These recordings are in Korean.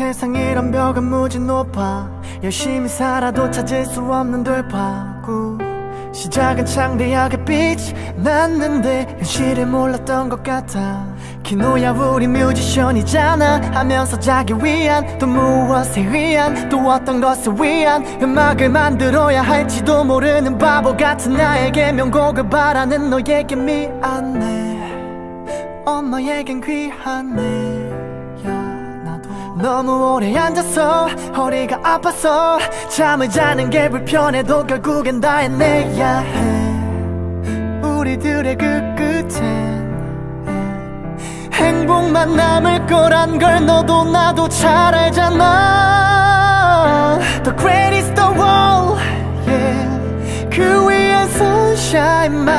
세상 이런 벽은 무지 높아. 열심히 살아도 찾을 수 없는 돌파구. 시작은 창대하게 빛이 났는데 현실을 몰랐던 것 같아. 키노야 우리 뮤지션이잖아 하면서 자기 위한 또 무엇에 위한 또 어떤 것을 위한. 음악을 만들어야 할지도 모르는 바보 같은 나에게 명곡을 바라는 너에게 미안해. 엄마에겐 귀하네 너무 오래 앉아서 허리가 아파서 잠을 자는 게 불편해도 결국엔 다 해내야 해. 우리들의 그 끝엔 행복만 남을 거란 걸 너도 나도 잘 알잖아. The greatest of all yeah. 그 위에 sunshine만.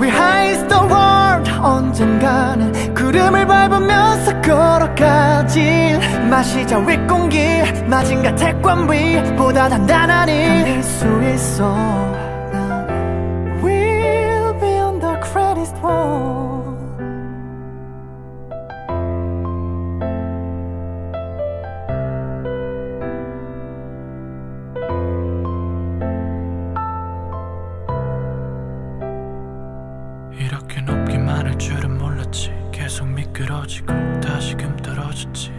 We highest the world 언젠가는 구름을 밟으면서 걸어가지 마시자. 윗공기 마징가 태권비보다 단단하니 해낼 수 있어. 난 We'll be on the greatest wall 이렇게 높게 말할 줄은 몰랐지 계속 미끄러지고 다시금 떨어졌지.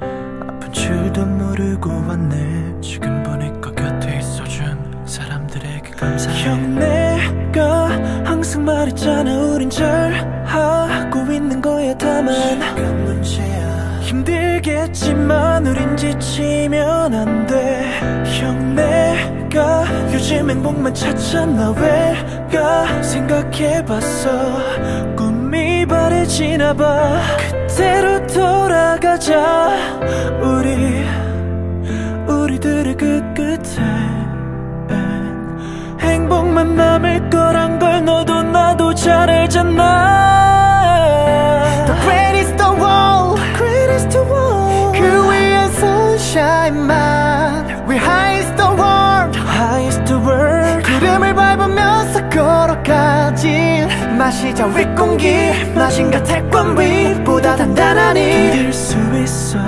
아픈 줄도 모르고 왔네. 지금 보니까 곁에 있어준 사람들에게 감사해. 형 내가 항상 말했잖아. 우린 잘하고 있는 거야 다만. 시간 문제야. 힘들겠지만 우린 지치면 안돼형 내가 요즘 행복만 찾잖아 왜가 생각해봤어 바래지나 봐. 그때로 돌아가자. 우리 우리들의 그 끝에. 행복만 남을 거란 걸 너도 나도 잘 알잖아. The greatest of all. Greatest of all. 그 위에 sunshine만 걸어가지 마시자 윗공기 마신가 태권비보다 단단하니. 믿을 수 있어